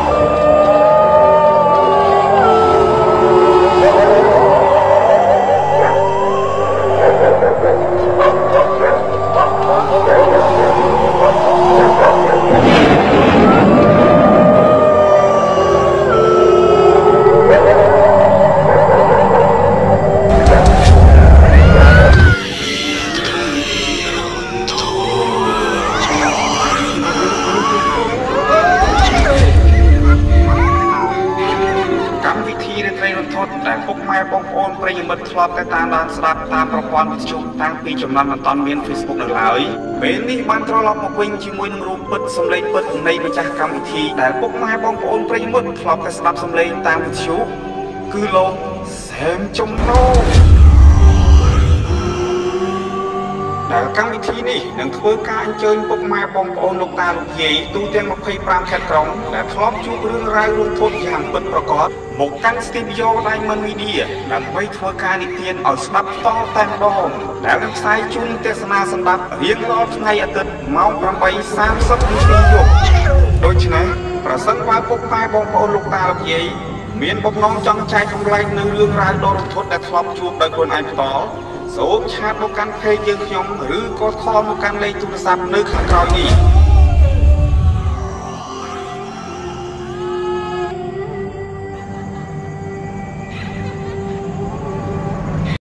ក ម្មវិធីរាត្រីរន្ធត់ដែលពុកម៉ែបងប្អូនប្រិយមិត្តធ្លាប់តែតាមដានស្ដាប់តាមប្រព័ន្ធវិទ្យុតាំងពីចំនួនមិនតាន់មាន Facebook នៅឡើយពេលនេះបានត្រឡប់មកវិញជាមួយនឹងរូបពិតសម្លេងពិតនៃម្ចាស់កម្មវិធីដែលពុកម៉ែបងប្អូនប្រិយមិត្តធ្លាប់តែស្ដាប់សម្លេងតាមវិទ្យុគឺលោកសែមចំណូ ធីនេះនឹងធ្វើការអញ្ជើញពុកម៉ែបងប្អូនលោកតាលោកយាយទូទាំង25ខេត្តក្រុងដែលធ្លាប់ជួបរឿងរ៉ាវរន្ធត់យ៉ាងពិតប្រាកដមកកាន់ Studio Diamond Media ដើម្បីធ្វើការនិទានឲ្យស្ដាប់តតែម្ដងដែលនឹងផ្សាយជូនទេសនាសម្ដាប់រៀងរាល់ថ្ងៃអាទិត្យម៉ោង8:30នាទីយប់ដូច្នេះប្រសិនបើពុកម៉ែបងប្អូនលោកតាលោកយាយមានបំណងចង់ចែកចម្លែកនៅរឿងរ៉ាវដ៏រន្ធត់ដែលធ្លាប់ជួបដោយខ្លួនឯងផ្ទាល់ សូមឆាតមកកាន់ page យើងខ្ញុំឬក៏ខលមកកាន់លេខទូរស័ព្ទនៅខាងក្រោយនេះ